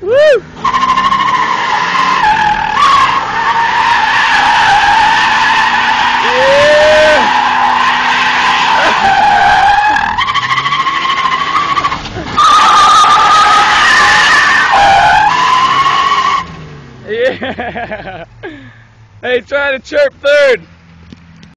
Woo! Yeah! Hey, try to chirp third.